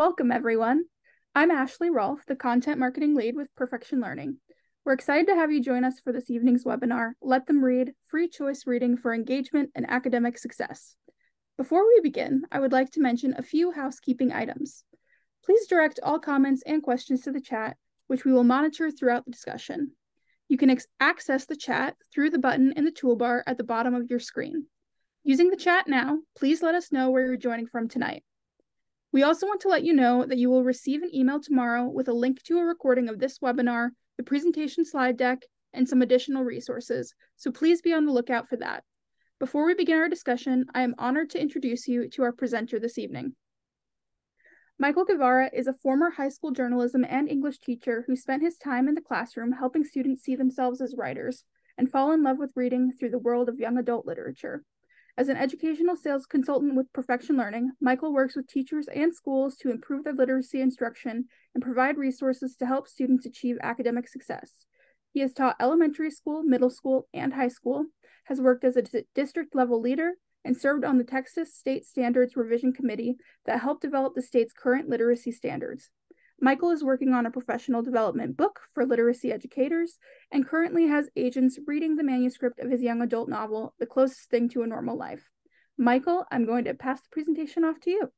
Welcome, everyone. I'm Ashley Rolfe, the Content Marketing Lead with Perfection Learning. We're excited to have you join us for this evening's webinar, Let Them Read, Free Choice Reading for Engagement and Academic Success. Before we begin, I would like to mention a few housekeeping items. Please direct all comments and questions to the chat, which we will monitor throughout the discussion. You can access the chat through the button in the toolbar at the bottom of your screen. Using the chat now, please let us know where you're joining from tonight. We also want to let you know that you will receive an email tomorrow with a link to a recording of this webinar, the presentation slide deck, and some additional resources, so please be on the lookout for that. Before we begin our discussion, I am honored to introduce you to our presenter this evening. Michael Guevara is a former high school journalism and English teacher who spent his time in the classroom helping students see themselves as writers and fall in love with reading through the world of young adult literature. As an educational sales consultant with Perfection Learning, Michael works with teachers and schools to improve their literacy instruction and provide resources to help students achieve academic success. He has taught elementary school, middle school, and high school, has worked as a district level leader, and served on the Texas State Standards Revision Committee that helped develop the state's current literacy standards. Michael is working on a professional development book for literacy educators and currently has agents reading the manuscript of his young adult novel, The Closest Thing to a Normal Life. Michael, I'm going to pass the presentation off to you.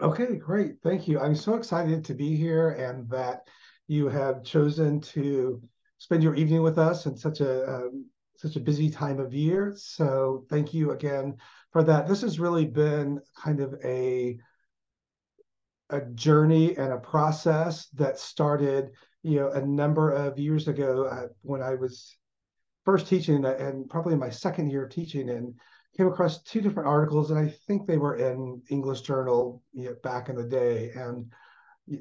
Okay, great. Thank you. I'm so excited to be here and that you have chosen to spend your evening with us in such a um, such a busy time of year. So thank you again for that. This has really been kind of a a journey and a process that started, you know, a number of years ago uh, when I was first teaching and probably my second year of teaching and came across two different articles and I think they were in English Journal you know, back in the day. And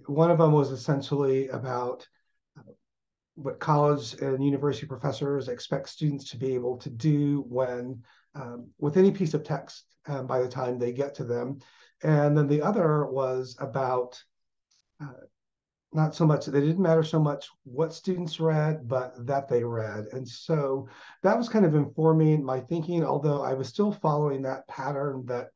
one of them was essentially about uh, what college and university professors expect students to be able to do when um, with any piece of text um, by the time they get to them. And then the other was about uh, not so much, they didn't matter so much what students read, but that they read. And so that was kind of informing my thinking, although I was still following that pattern that,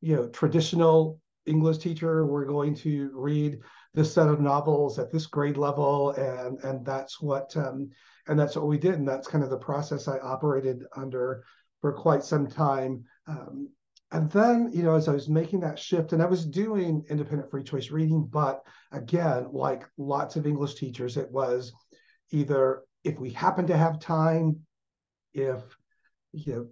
you know, traditional English teacher, we're going to read this set of novels at this grade level, and and that's what um, and that's what we did, and that's kind of the process I operated under for quite some time. Um, and then, you know, as I was making that shift, and I was doing independent free choice reading, but again, like lots of English teachers, it was either if we happen to have time, if, you know,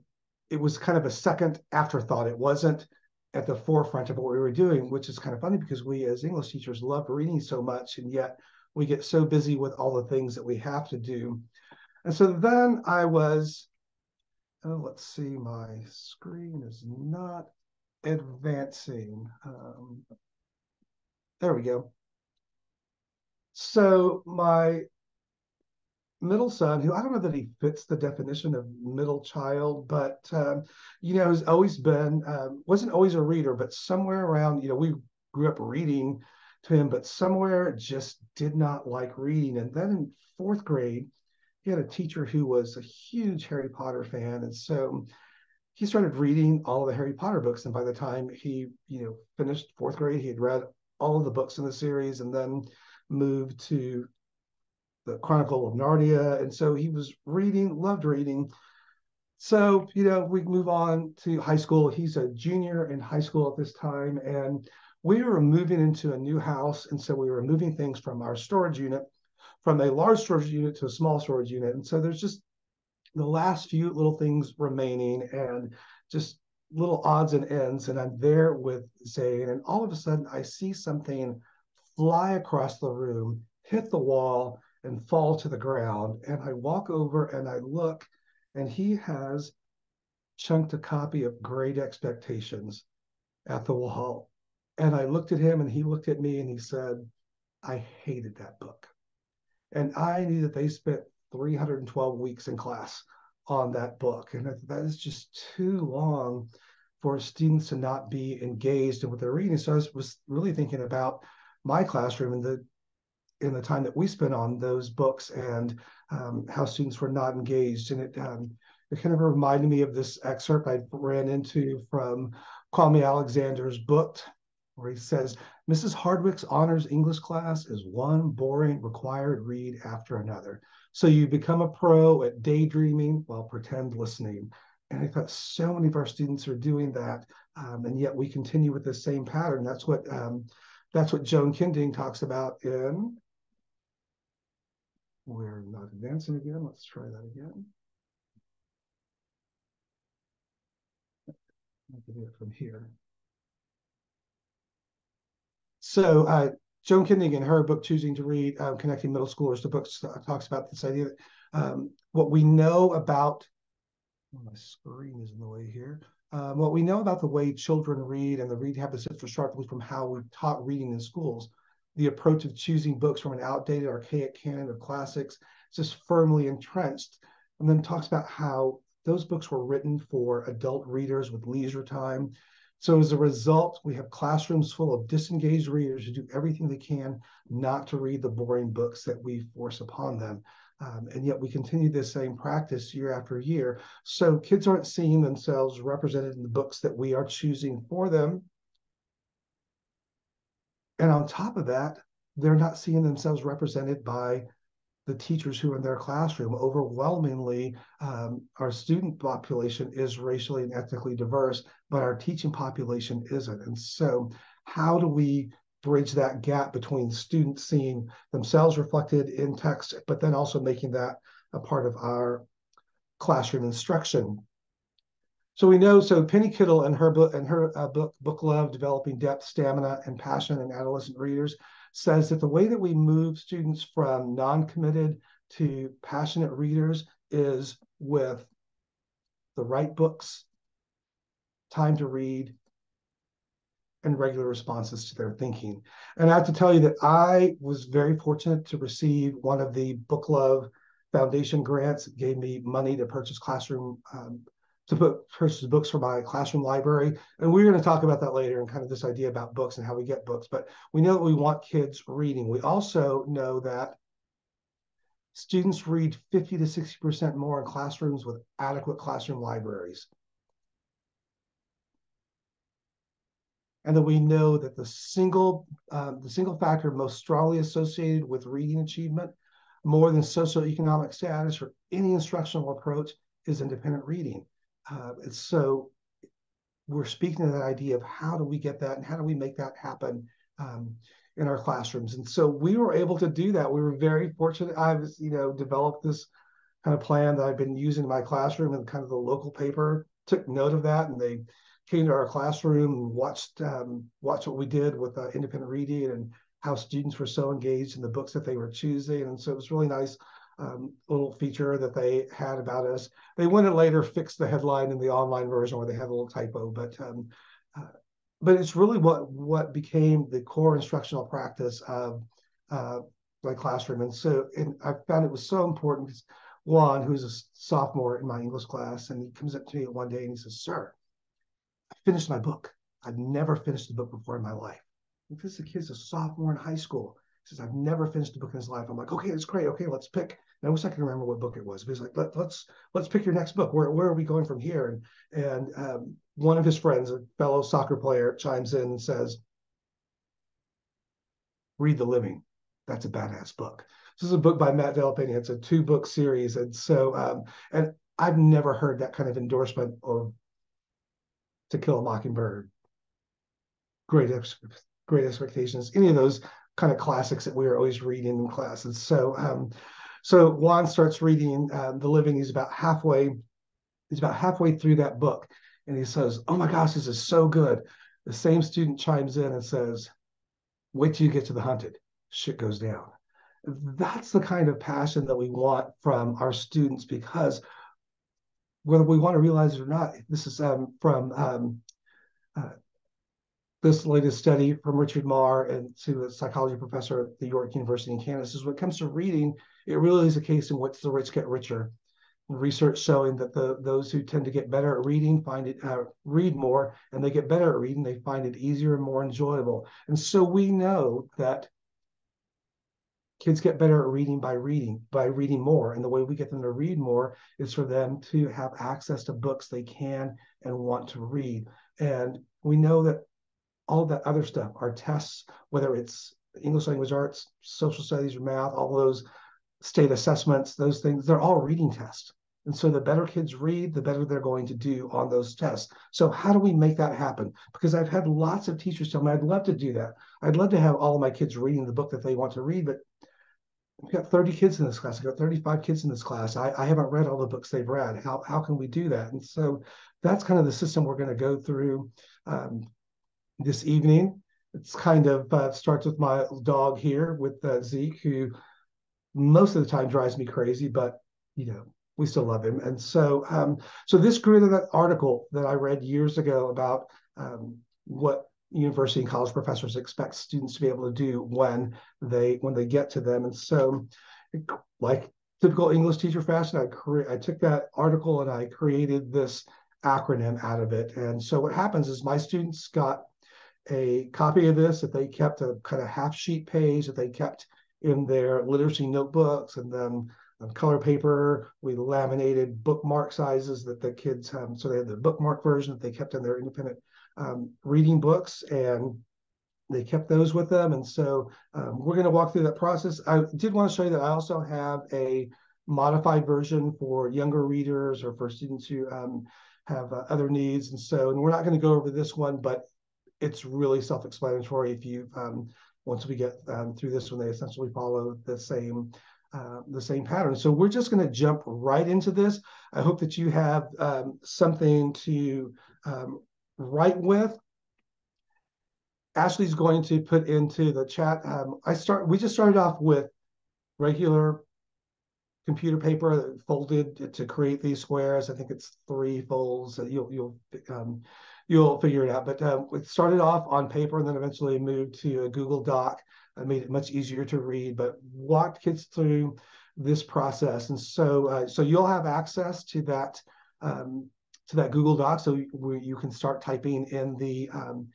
it was kind of a second afterthought. It wasn't at the forefront of what we were doing, which is kind of funny because we as English teachers love reading so much, and yet we get so busy with all the things that we have to do. And so then I was oh, let's see, my screen is not advancing. Um, there we go. So my middle son, who I don't know that he fits the definition of middle child, but um, you know, has always been um, wasn't always a reader, but somewhere around, you know, we grew up reading to him, but somewhere just did not like reading. And then in fourth grade, he had a teacher who was a huge Harry Potter fan, and so he started reading all the Harry Potter books. And by the time he, you know, finished fourth grade, he had read all of the books in the series, and then moved to the Chronicle of Narnia. And so he was reading, loved reading. So, you know, we move on to high school. He's a junior in high school at this time. And we were moving into a new house. And so we were moving things from our storage unit from a large storage unit to a small storage unit. And so there's just the last few little things remaining and just little odds and ends. And I'm there with Zane, and all of a sudden I see something fly across the room, hit the wall, and fall to the ground. And I walk over and I look, and he has chunked a copy of Great Expectations at the wall. And I looked at him and he looked at me and he said, I hated that book. And I knew that they spent 312 weeks in class on that book. And that is just too long for students to not be engaged in what they're reading. So I was, was really thinking about my classroom and the in the time that we spent on those books and um, how students were not engaged. And it um, it kind of reminded me of this excerpt I ran into from Kwame Alexander's book, where he says, Mrs. Hardwick's honors English class is one boring required read after another. So you become a pro at daydreaming while pretend listening. And I thought so many of our students are doing that, um, and yet we continue with the same pattern. That's what um, that's what Joan Kindig talks about in. We're not advancing again. Let's try that again. I can do it from here. So uh, Joan Kindig in her book Choosing to Read, uh, Connecting Middle Schoolers to Books, uh, talks about this idea that um, what we know about, oh, my screen is in the way here, um, what we know about the way children read and the read habits differ sharply from how we taught reading in schools. The approach of choosing books from an outdated, archaic canon of classics is just firmly entrenched. And then talks about how those books were written for adult readers with leisure time. So as a result, we have classrooms full of disengaged readers who do everything they can not to read the boring books that we force upon them. Um, and yet we continue this same practice year after year. So kids aren't seeing themselves represented in the books that we are choosing for them. And on top of that, they're not seeing themselves represented by the teachers who are in their classroom. Overwhelmingly, um, our student population is racially and ethnically diverse, but our teaching population isn't. And so, how do we bridge that gap between students seeing themselves reflected in text, but then also making that a part of our classroom instruction? So we know, so Penny Kittle and her book and her uh, book, Book Love, Developing Depth, Stamina, and Passion in Adolescent Readers says that the way that we move students from non-committed to passionate readers is with the right books, time to read, and regular responses to their thinking. And I have to tell you that I was very fortunate to receive one of the Book Love Foundation grants. It gave me money to purchase classroom um, to put purchase books for my classroom library. And we're going to talk about that later and kind of this idea about books and how we get books. But we know that we want kids reading. We also know that students read 50 to 60% more in classrooms with adequate classroom libraries. And that we know that the single, uh, the single factor most strongly associated with reading achievement, more than socioeconomic status or any instructional approach, is independent reading. Uh, so we're speaking to that idea of how do we get that and how do we make that happen um, in our classrooms. And so we were able to do that. We were very fortunate. I've you know developed this kind of plan that I've been using in my classroom and kind of the local paper took note of that and they came to our classroom and watched um, watched what we did with uh, independent reading and how students were so engaged in the books that they were choosing. And so it was really nice um, little feature that they had about us. They went and later fixed the headline in the online version where they had a little typo, but um, uh, but it's really what what became the core instructional practice of uh, my classroom. And so and I found it was so important because Juan, who's a sophomore in my English class, and he comes up to me one day and he says, "Sir, I finished my book. I've never finished a book before in my life." This is a kid's a sophomore in high school He says, I've never finished a book in his life. I'm like, okay, that's great. Okay, let's pick. And I wish I could remember what book it was. But he's like, Let, us let's, let's pick your next book. Where where are we going from here? And and um, one of his friends, a fellow soccer player, chimes in and says, Read the Living. That's a badass book. This is a book by Matt de la Peña. It's a two book series, and so um, and I've never heard that kind of endorsement of To Kill a Mockingbird. Great, great expectations. Any of those kind of classics that we were always reading in classes. So, um, so Juan starts reading um, The Living. He's about halfway. He's about halfway through that book, and he says, "Oh my gosh, this is so good." The same student chimes in and says, "Wait till you get to the hunted. Shit goes down." That's the kind of passion that we want from our students because whether we want to realize it or not, this is um, from um, uh, this latest study from Richard Marr and to a psychology professor at the York University in Canada says when it comes to reading, it really is a case in which the rich get richer. Research showing that the those who tend to get better at reading find it uh, read more, and they get better at reading, they find it easier and more enjoyable. And so we know that kids get better at reading by reading by reading more and the way we get them to read more is for them to have access to books they can and want to read and we know that all that other stuff, our tests, whether it's English language arts, social studies, or math, all those state assessments, those things, they're all reading tests. And so the better kids read, the better they're going to do on those tests. So how do we make that happen? Because I've had lots of teachers tell me, I'd love to do that. I'd love to have all of my kids reading the book that they want to read, but I've got 30 kids in this class. I've got 35 kids in this class. I, I haven't read all the books they've read. How, how can we do that? And so that's kind of the system we're going to go through um, this evening. It's kind of uh, starts with my dog here with uh, Zeke, who most of the time drives me crazy, but you know, we still love him. And so, um, so this grew of that article that I read years ago about um, what university and college professors expect students to be able to do when they when they get to them. And so, like typical English teacher fashion, I cre- I took that article and I created this acronym out of it. And so what happens is my students got a copy of this that they kept a kind of half sheet page that they kept in their literacy notebooks and then on color paper. We laminated bookmark sizes that the kids have. So they had the bookmark version that they kept in their independent um, reading books and they kept those with them. And so um, we're going to walk through that process. I did want to show you that I also have a modified version for younger readers or for students who um, have uh, other needs. And so, and we're not going to go over this one, but it's really self-explanatory if you um, once we get um, through this one, they essentially follow the same uh, the same pattern. So we're just going to jump right into this. I hope that you have um, something to um, write with. Ashley's going to put into the chat. Um, I start. We just started off with regular computer paper folded to create these squares. I think it's three folds. You'll you'll um, you'll figure it out. But uh, it started off on paper and then eventually moved to a Google Doc. I made it much easier to read, but walked kids through this process. And so, uh, so you'll have access to that um, to that Google Doc, so where you can start typing in the um,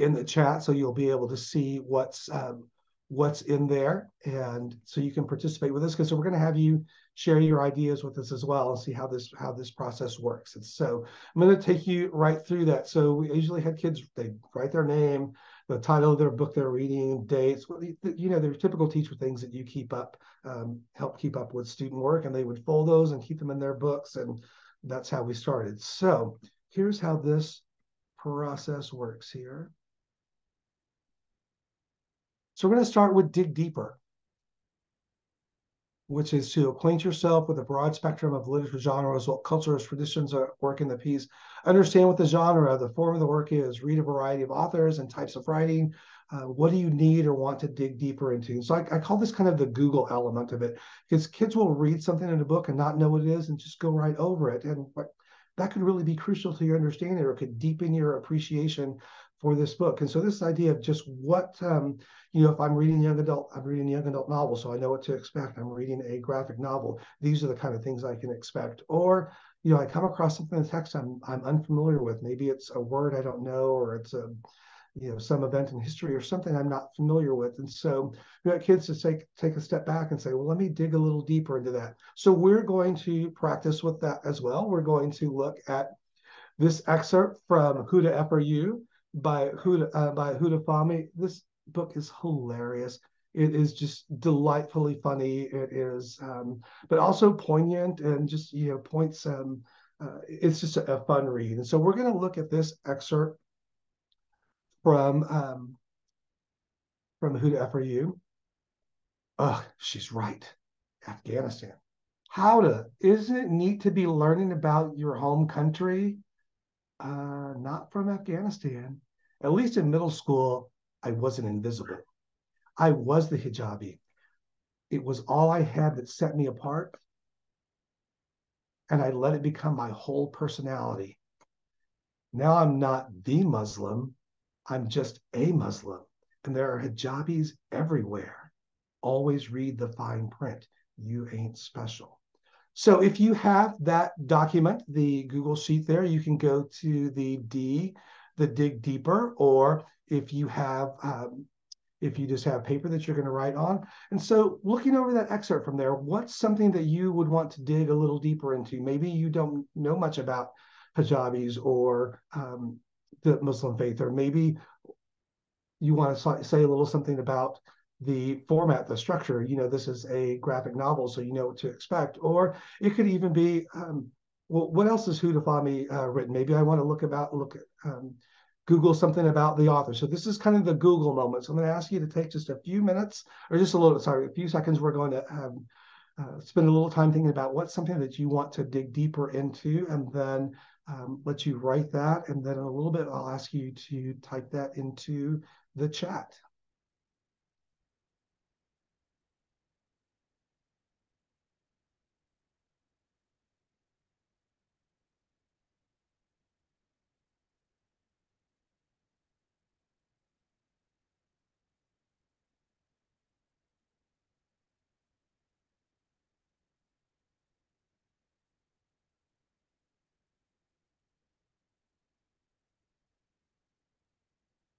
in the chat, so you'll be able to see what's um, what's in there, and so you can participate with us. Because so we're going to have you share your ideas with us as well and see how this how this process works. And so I'm going to take you right through that. So we usually had kids they write their name, the title of their book they're reading, dates. You know, they're typical teacher things that you keep up, um, help keep up with student work, and they would fold those and keep them in their books, and that's how we started. So here's how this process works here. So we're going to start with dig deeper which is to acquaint yourself with a broad spectrum of literature genres, what cultures, traditions are work in the piece, understand what the genre, the form of the work is, read a variety of authors and types of writing. Uh, what do you need or want to dig deeper into? So I, I, call this kind of the Google element of it, because kids will read something in a book and not know what it is and just go right over it. And what, that could really be crucial to your understanding or could deepen your appreciation for this book. And so this idea of just what, um, you know, if I'm reading young adult, I'm reading young adult novel, so I know what to expect. I'm reading a graphic novel. These are the kind of things I can expect. Or, you know, I come across something in the text I'm I'm unfamiliar with. Maybe it's a word I don't know, or it's a, you know, some event in history or something I'm not familiar with. And so we got kids to take take a step back and say, well, let me dig a little deeper into that. So we're going to practice with that as well. We're going to look at this excerpt from Huda F You by Huda uh, by Huda Fahmy. This book is hilarious. It is just delightfully funny. It is, um, but also poignant and just you know points. Um, uh, it's just a, a, fun read. And so we're going to look at this excerpt from um, from Huda F You. Oh, she's right. Afghanistan. How to? Isn't it neat to be learning about your home country? Uh, not from Afghanistan. At least in middle school, I wasn't invisible. I was the hijabi. It was all I had that set me apart. And I let it become my whole personality. Now I'm not the Muslim, I'm just a Muslim. And there are hijabis everywhere. Always read the fine print. You ain't special. So if you have that document, the Google Sheet there, you can go to the D, the dig deeper, or if you have, um, if you just have paper that you're going to write on. And so looking over that excerpt from there, what's something that you would want to dig a little deeper into? Maybe you don't know much about hijabis or um, the Muslim faith, or maybe you want to say a little something about the format, the structure. You know, this is a graphic novel, so you know what to expect. Or it could even be, um, well, what else is Huda Fahmy uh, written? Maybe I want to look about look at um, Google something about the author. So this is kind of the Google moment. So I'm going to ask you to take just a few minutes, or just a little, sorry, a few seconds. We're going to um, uh, spend a little time thinking about what's something that you want to dig deeper into, and then um, let you write that. And then in a little bit, I'll ask you to type that into the chat.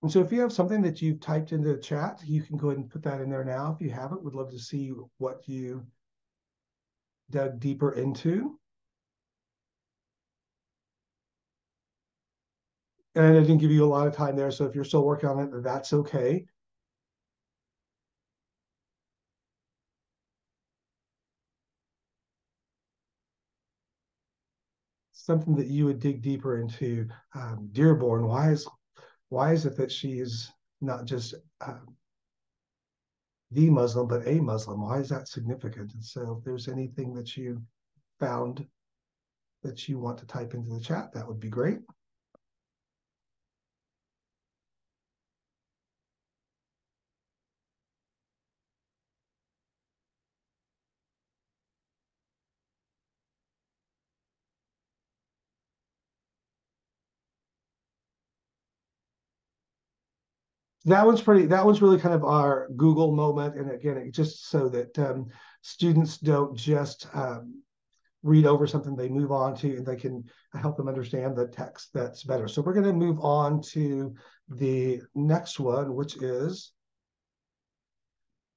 And so if you have something that you've typed into the chat, you can go ahead and put that in there now. If you haven't, we'd love to see what you dug deeper into. And I didn't give you a lot of time there, so if you're still working on it, that's okay. Something that you would dig deeper into. Um, Dearborn, why is why is it that she is not just uh, the Muslim, but a Muslim? Why is that significant? And so, if there's anything that you found that you want to type into the chat, that would be great. That one's pretty that one's really kind of our google moment. And again just so that um, students don't just um, read over something they move on to and they can help them understand the text that's better. So we're going to move on to the next one which is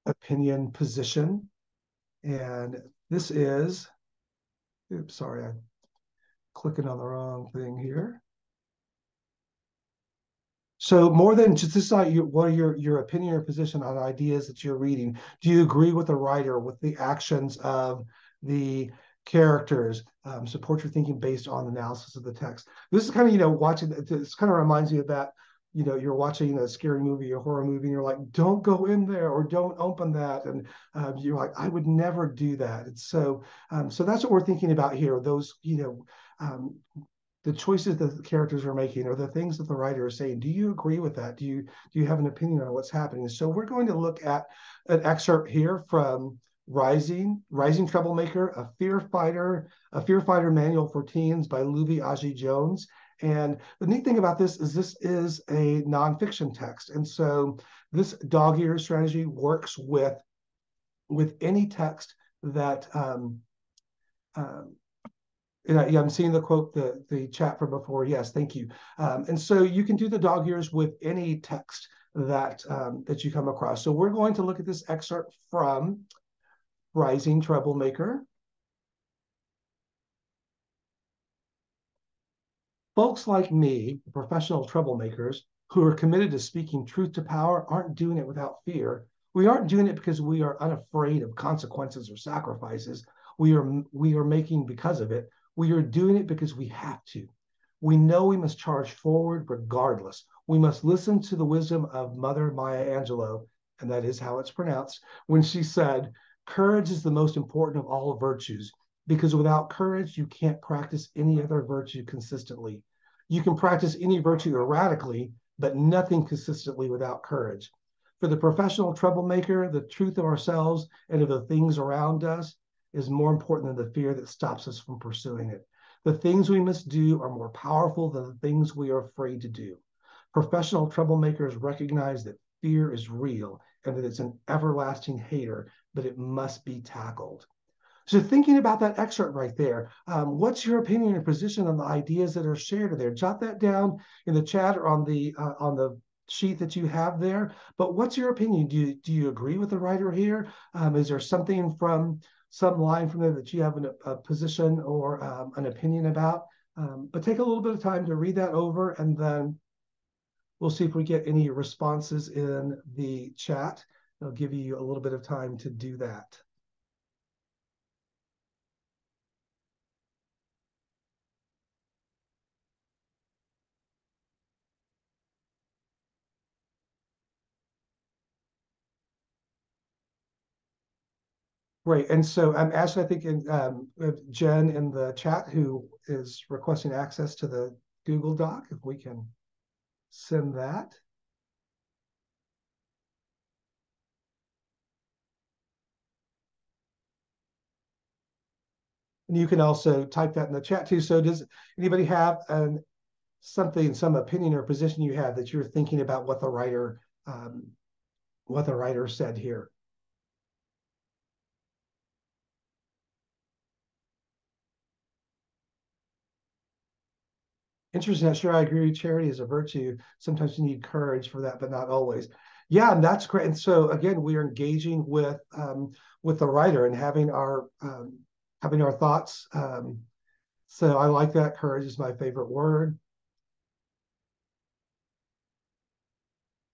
opinion position. And this is oops sorry i'm clicking on the wrong thing here so more than just this, not your, what are your your opinion or position on ideas that you're reading? Do you agree with the writer with the actions of the characters? Um, support your thinking based on analysis of the text. This is kind of you know watching. This kind of reminds me of that. You know, you're watching a scary movie, a horror movie, and you're like, "Don't go in there," or "Don't open that," and um, you're like, "I would never do that." And so, um, so that's what we're thinking about here. Those, you know, um, the choices that the characters are making or the things that the writer is saying do you agree with that? Do you do you have an opinion on what's happening? So we're going to look at an excerpt here from rising rising troublemaker a fear fighter a fear fighter manual for teens by Luvvie Ajayi Jones. And the neat thing about this is this is a nonfiction text. And so this dog ear strategy works with with any text that um, um, yeah, I'm seeing the quote, the the chat from before. Yes, thank you. Um, and so you can do the dog ears with any text that um, that you come across. So we're going to look at this excerpt from Rising Troublemaker. Folks like me, professional troublemakers, who are committed to speaking truth to power, aren't doing it without fear. We aren't doing it because we are unafraid of consequences or sacrifices. We are we are making because of it we are doing it because we have to. We know we must charge forward regardless. We must listen to the wisdom of Mother Maya Angelou, and that is how it's pronounced, when she said, Courage is the most important of all virtues, because without courage, you can't practice any other virtue consistently. You can practice any virtue erratically, but nothing consistently without courage. For the professional troublemaker, the truth of ourselves and of the things around us is more important than the fear that stops us from pursuing it. The things we must do are more powerful than the things we are afraid to do. Professional troublemakers recognize that fear is real and that it's an everlasting hater, but it must be tackled. So, thinking about that excerpt right there, um, what's your opinion and position on the ideas that are shared there? Jot that down in the chat or on the uh, on the sheet that you have there. But what's your opinion? Do you do you agree with the writer here? Um, is there something from some line from there that you have an, a position or um, an opinion about. Um, but take a little bit of time to read that over and then we'll see if we get any responses in the chat. I'll give you a little bit of time to do that. Right, and so I'm um, Ashley, I think in, um, Jen in the chat who is requesting access to the Google Doc, if we can send that. And you can also type that in the chat too. So does anybody have an, something, some opinion or position you have that you're thinking about what the writer, um, what the writer said here? Interesting. Sure, I agree. Charity is a virtue. Sometimes you need courage for that, but not always. Yeah, and that's great. And so again, we are engaging with um, with the writer and having our um, having our thoughts. Um, so I like that. Courage is my favorite word.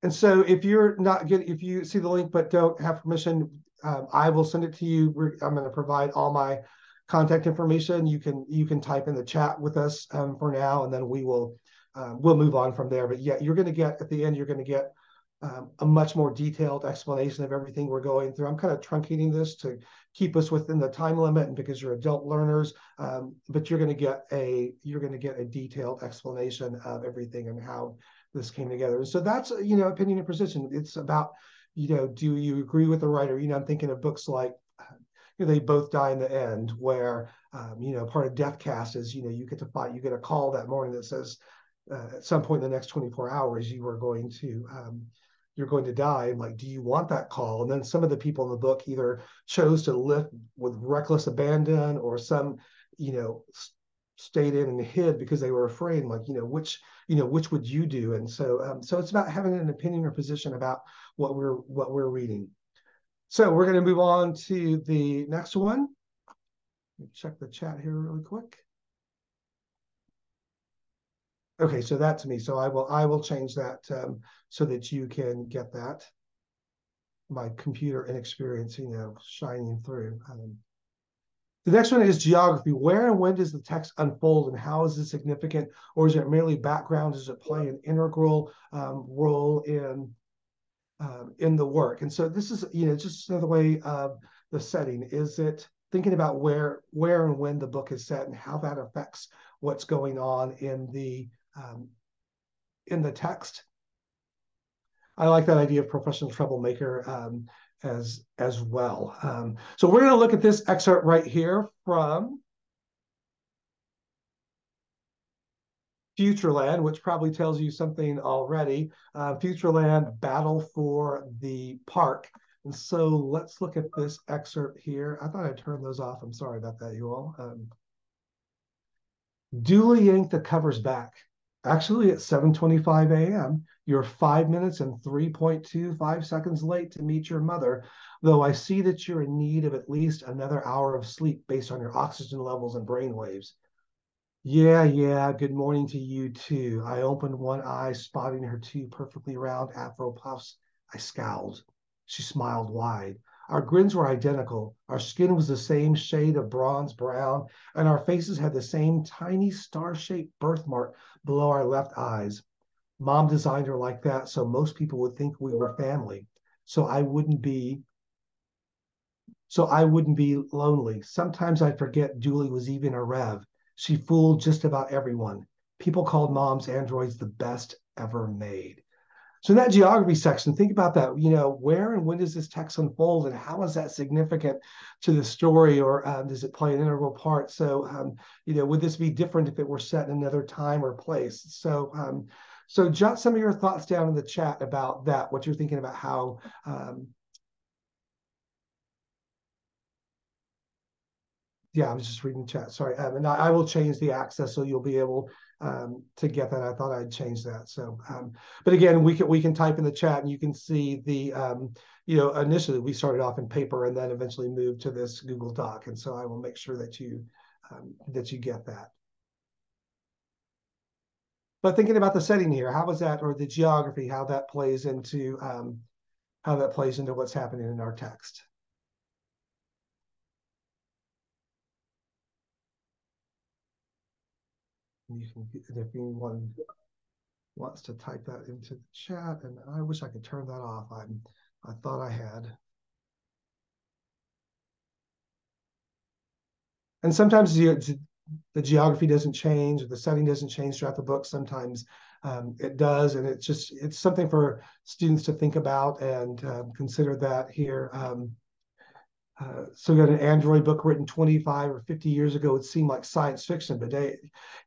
And so if you're not getting, if you see the link but don't have permission, um, I will send it to you. I'm going to provide all my contact information. You can you can type in the chat with us um, for now, and then we will um, we'll move on from there. But yeah, you're going to get at the end. You're going to get um, a much more detailed explanation of everything we're going through. I'm kind of truncating this to keep us within the time limit, and because you're adult learners, um, but you're going to get a you're going to get a detailed explanation of everything and how this came together. And So that's you know opinion and position. It's about you know do you agree with the writer? You know I'm thinking of books like know, they both die in the end. Where um, you know part of Deathcast is you know you get to fight, you get a call that morning that says uh, at some point in the next 24 hours you are going to um, you're going to die. And like, do you want that call? And then some of the people in the book either chose to live with reckless abandon, or some you know stayed in and hid because they were afraid. Like, you know, which you know which would you do? And so um, so it's about having an opinion or position about what we're what we're reading. So we're going to move on to the next one. Check the chat here really quick. Okay, so that's me. So I will I will change that um, so that you can get that. My computer inexperience, you know, shining through. Um, the next one is geography. Where and when does the text unfold, and how is it significant, or is it merely background? Does it play an integral um, role in um, in the work. And so this is, you know, just another way of the setting. Is it thinking about where, where and when the book is set and how that affects what's going on in the um, in the text? I like that idea of professional troublemaker um, as as well. Um, so we're going to look at this excerpt right here from Futureland, which probably tells you something already. Uh, Futureland Battle for the Park. And so let's look at this excerpt here. I thought I turned those off. I'm sorry about that, you all. Um, Dooley yanked the covers back. Actually, at 7:25 a.m., you're five minutes and 3.25 seconds late to meet your mother. Though I see that you're in need of at least another hour of sleep based on your oxygen levels and brain waves. Yeah, yeah. Good morning to you too. I opened one eye, spotting her two perfectly round afro puffs. I scowled. She smiled wide. Our grins were identical. Our skin was the same shade of bronze brown, and our faces had the same tiny star shaped birthmark below our left eyes. Mom designed her like that so most people would think we were family. So I wouldn't be so I wouldn't be lonely. Sometimes I forget Dooley was even a rev. She fooled just about everyone. People called mom's androids the best ever made. So in that geography section, think about that. You know, where and when does this text unfold, and how is that significant to the story, or um, does it play an integral part? So, um, you know, would this be different if it were set in another time or place? So, um, so jot some of your thoughts down in the chat about that. What you're thinking about how yeah, I was just reading chat. Sorry, um, and I, I, will change the access so you'll be able um, to get that. I thought I'd change that. So, um, but again, we can we can type in the chat and you can see the um, you know initially we started off in paper and then eventually moved to this Google Doc, and so I will make sure that you um, that you get that. but thinking about the setting here, how was that, or the geography, how that plays into um, how that plays into what's happening in our text. You can, if anyone wants to type that into the chat, and I wish I could turn that off. I'm, I thought I had. And sometimes the, the geography doesn't change, or the setting doesn't change throughout the book. Sometimes um, it does, and it's just it's something for students to think about and um, consider that here. Um, uh, so we got an Android book written 25 or 50 years ago. It seemed like science fiction, but they,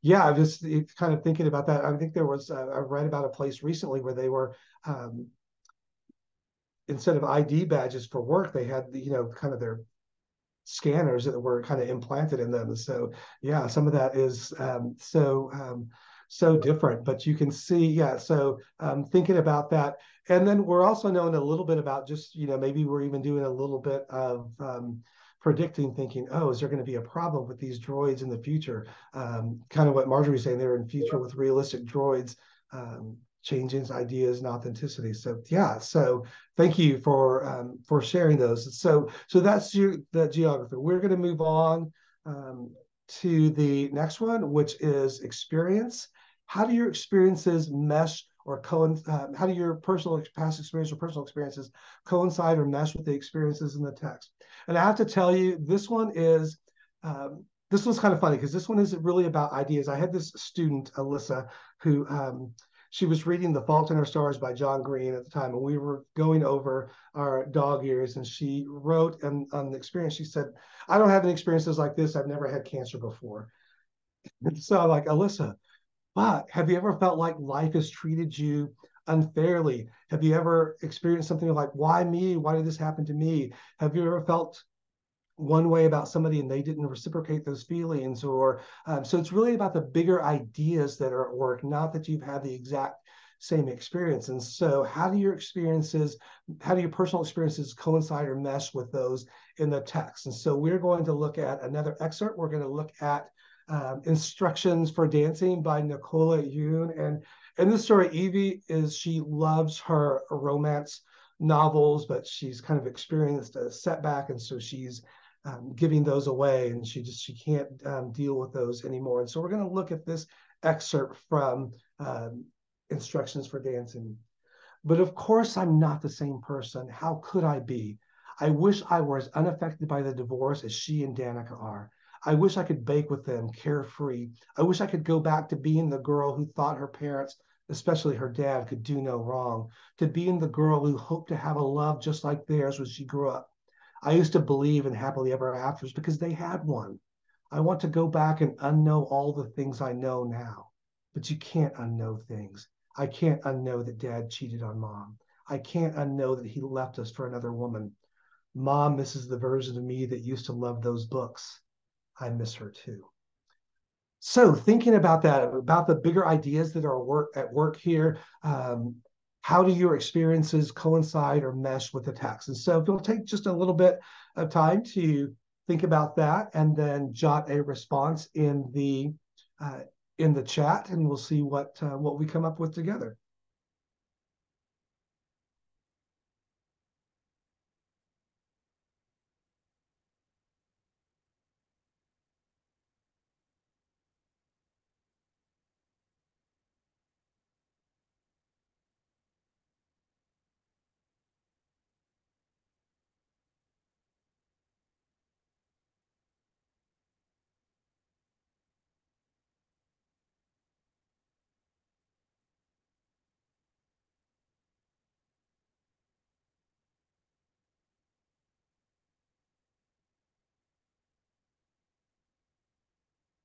yeah, I just kind of thinking about that. I think there was uh, I read about a place recently where they were um, instead of ID badges for work, they had you know kind of their scanners that were kind of implanted in them. So yeah, some of that is um, so um, so different. But you can see, yeah. So um, thinking about that, and then we're also knowing a little bit about just you know maybe we're even doing a little bit of um, predicting, thinking, oh, is there going to be a problem with these droids in the future? Um, kind of what Marjorie was saying, they're in future with realistic droids. Um, changing ideas and authenticity. So yeah, so thank you for um, for sharing those. So so that's you the geography. We're going to move on um, to the next one, which is experience. How do your experiences mesh or coincide? Uh, how do your personal past experience or personal experiences coincide or mesh with the experiences in the text? And I have to tell you, this one is. Um, this one's kind of funny because this one isn't really about ideas. I had this student, Alyssa, who um, she was reading The Fault in Our Stars by John Green at the time, and we were going over our dog ears. And she wrote and on the experience, she said, I don't have any experiences like this. I've never had cancer before. And so I'm like, Alyssa, but have you ever felt like life has treated you unfairly? Have you ever experienced something like, why me? Why did this happen to me? Have you ever felt one way about somebody and they didn't reciprocate those feelings or um, so it's really about the bigger ideas that are at work not that you've had the exact same experience and so how do your experiences how do your personal experiences coincide or mesh with those in the text and so we're going to look at another excerpt we're going to look at um, instructions for dancing by nicola yoon and in this story evie is she loves her romance novels but she's kind of experienced a setback and so she's um, giving those away, and she just she can't um, deal with those anymore. And so we're going to look at this excerpt from um, Instructions for Dancing. But of course, I'm not the same person. How could I be? I wish I were as unaffected by the divorce as she and Danica are. I wish I could bake with them, carefree. I wish I could go back to being the girl who thought her parents, especially her dad, could do no wrong, to being the girl who hoped to have a love just like theirs when she grew up. I used to believe in happily ever afters because they had one. I want to go back and unknow all the things I know now. But you can't unknow things. I can't unknow that dad cheated on mom. I can't unknow that he left us for another woman. Mom misses the version of me that used to love those books. I miss her too. So thinking about that, about the bigger ideas that are work, at work here, um, how do your experiences coincide or mesh with the text? And so if you'll take just a little bit of time to think about that and then jot a response in the uh, in the chat and we'll see what uh, what we come up with together.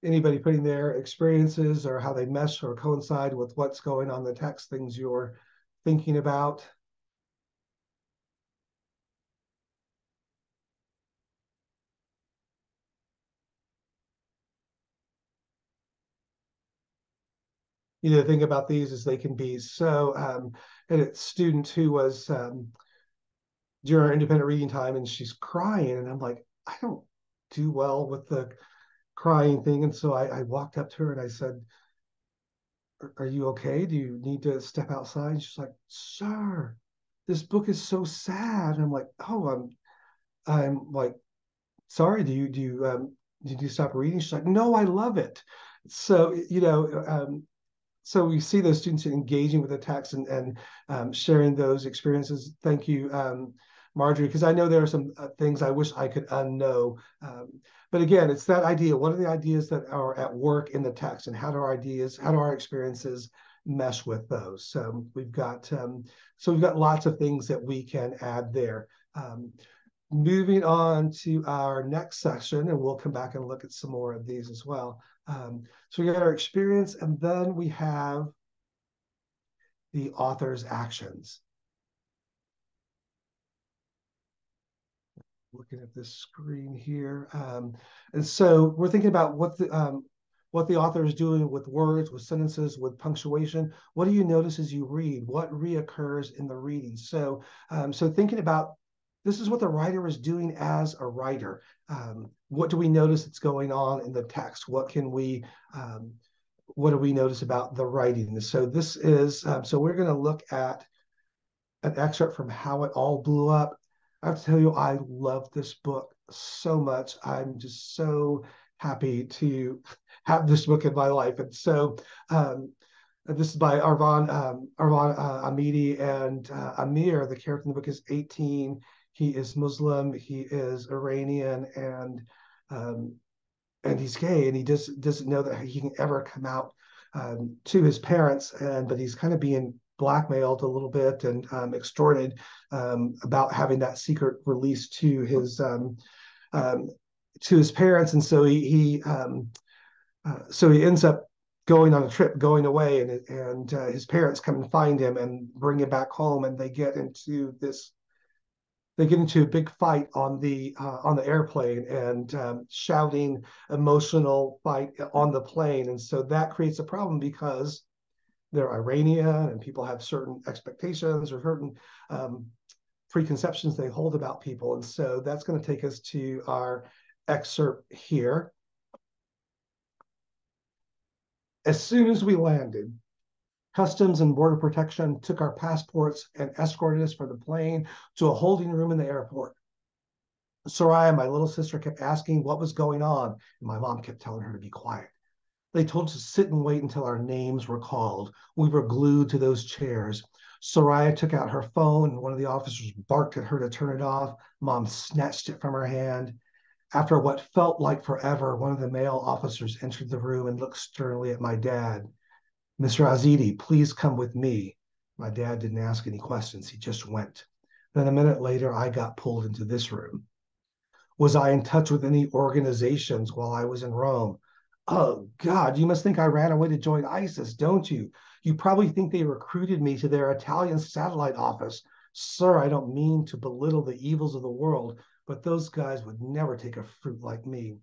Anybody putting their experiences or how they mesh or coincide with what's going on the text, things you're thinking about. You know, the thing about these is they can be so, um, and it's student who was um, during our independent reading time and she's crying and I'm like, I don't do well with the crying thing. And so I, I walked up to her and I said, are you okay? Do you need to step outside? And she's like, sir, this book is so sad. And I'm like, oh, I'm, I'm like, sorry. Do you do you um, did you stop reading? She's like, no, I love it. So you know, um, so we see those students engaging with the text and and um, sharing those experiences. Thank you, um, Marjorie, because I know there are some uh, things I wish I could unknow. Um, but again, it's that idea. What are the ideas that are at work in the text, and how do our ideas, how do our experiences mesh with those? So we've got um, so we've got lots of things that we can add there. Um, moving on to our next session, and we'll come back and look at some more of these as well. Um, so we got our experience, and then we have the author's actions. Looking at this screen here. Um, and so we're thinking about what the um, what the author is doing with words, with sentences, with punctuation. What do you notice as you read? What reoccurs in the reading? So, um, so thinking about this is what the writer is doing as a writer. Um, what do we notice that's going on in the text? What can we, um, what do we notice about the writing? So this is, um, so we're going to look at an excerpt from How It All Blew Up. I have to tell you, I love this book so much. I'm just so happy to have this book in my life. And so um, this is by Arvin um, Arvin uh, Ahmadi and uh, Amir. The character in the book is 18 he is Muslim, he is Iranian, and um, and he's gay, and he just doesn't know that he can ever come out um, to his parents, and but he's kind of being blackmailed a little bit and um, extorted um, about having that secret released to his um, um, to his parents, and so he, he uh, so he ends up going on a trip, going away, and and uh, his parents come and find him and bring him back home, and they get into this they get into a big fight on the uh, on the airplane and um, shouting emotional fight on the plane. And so that creates a problem because they're iranian and people have certain expectations or certain um, preconceptions they hold about people and so that's going to take us to our excerpt here as soon as we landed Customs and Border Protection took our passports and escorted us from the plane to a holding room in the airport. Soraya, my little sister, kept asking what was going on, and my mom kept telling her to be quiet. They told us to sit and wait until our names were called. We were glued to those chairs. Soraya took out her phone, and one of the officers barked at her to turn it off. Mom snatched it from her hand. After what felt like forever, one of the male officers entered the room and looked sternly at my dad. Mr. Azadi, please come with me. My dad didn't ask any questions. He just went. Then a minute later, I got pulled into this room. Was I in touch with any organizations while I was in Rome? Oh, God, you must think I ran away to join ISIS, don't you? You probably think they recruited me to their Italian satellite office. Sir, I don't mean to belittle the evils of the world, but those guys would never take a fruit like me.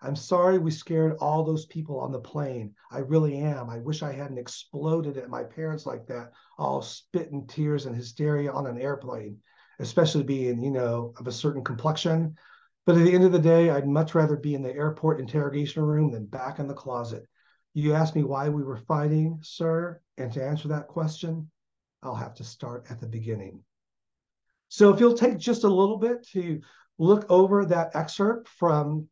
I'm sorry we scared all those people on the plane. I really am. I wish I hadn't exploded at my parents like that, all spit and tears and hysteria on an airplane, especially being, you know, of a certain complexion. But at the end of the day, I'd much rather be in the airport interrogation room than back in the closet. You asked me why we were fighting, sir, and to answer that question, I'll have to start at the beginning. So if you'll take just a little bit to look over that excerpt from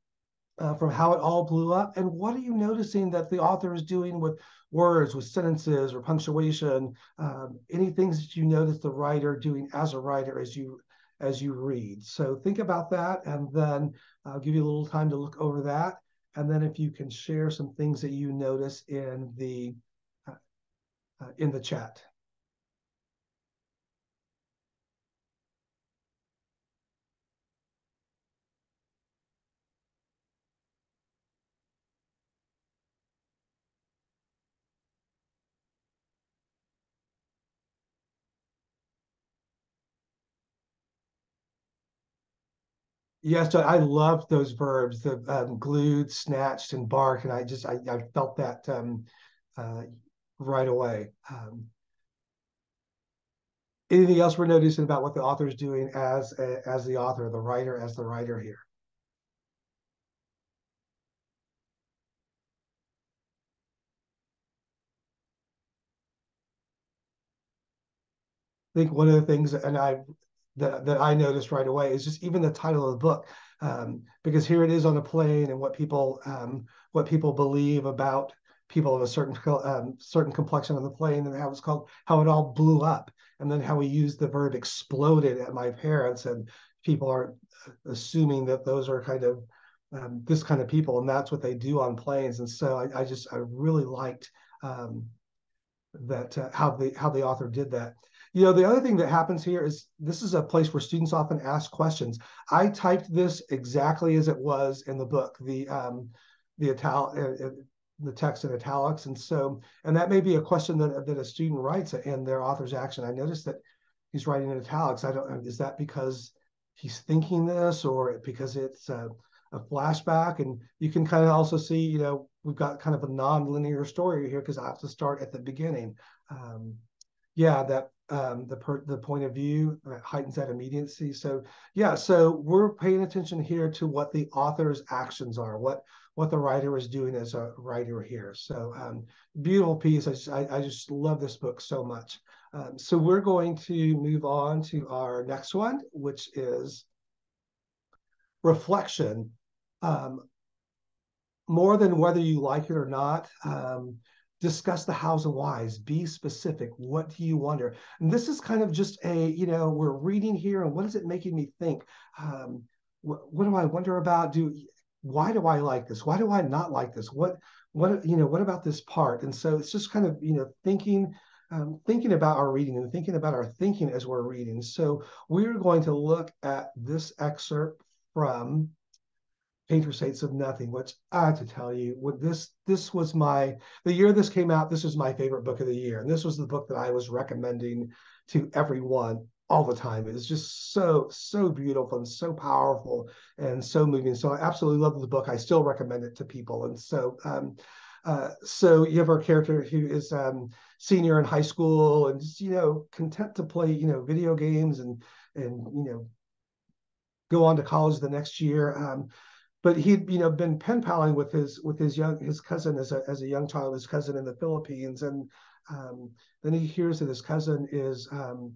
uh, from how it all blew up? And what are you noticing that the author is doing with words, with sentences or punctuation? Um, any things that you notice the writer doing as a writer as you as you read? So think about that, and then I'll give you a little time to look over that. And then if you can share some things that you notice in the uh, uh, in the chat. Yes, I love those verbs, the um, glued, snatched, and bark. And I just, I, I felt that um, uh, right away. Um, anything else we're noticing about what the author is doing as as the author, the writer, as the writer here? I think one of the things, and I that that I noticed right away is just even the title of the book, um, because here it is on a plane and what people um, what people believe about people of a certain um, certain complexion on the plane and how it's called how it all blew up and then how we used the verb exploded at my parents and people are assuming that those are kind of um, this kind of people and that's what they do on planes. And so I, I just I really liked um, that uh, how the how the author did that you know, the other thing that happens here is this is a place where students often ask questions. I typed this exactly as it was in the book, the um, the ital uh, uh, the text in italics, and so and that may be a question that that a student writes in their author's action. I noticed that he's writing in italics. I don't know, is that because he's thinking this or because it's a, a flashback? And you can kind of also see, you know, we've got kind of a non-linear story here because I have to start at the beginning. Um, yeah, that um, the per, the point of view that heightens that immediacy. So yeah, so we're paying attention here to what the author's actions are, what what the writer is doing as a writer here. So um, beautiful piece. I just, I, I, just love this book so much. Um, so we're going to move on to our next one, which is reflection. Um, more than whether you like it or not, um, discuss the hows and whys be specific what do you wonder? And this is kind of just a you know we're reading here and what is it making me think? Um, what, what do i wonder about? Do why do i like this? Why do i not like this? What what you know what about this part? And so it's just kind of you know thinking um, thinking about our reading and thinking about our thinking as we're reading. So we're going to look at this excerpt from Patron Saints of Nothing, which I have to tell you, what this this was my the year this came out, this was my favorite book of the year. And this was the book that I was recommending to everyone all the time. It was just so, so beautiful and so powerful and so moving. So I absolutely love the book. I still recommend it to people. And so um, uh, so you have our character who is um, senior in high school and just, you know, content to play, you know, video games and and you know go on to college the next year. Um, but he'd you know been pen paling with his with his young his cousin as a as a young child, his cousin in the Philippines, and um, then he hears that his cousin is um,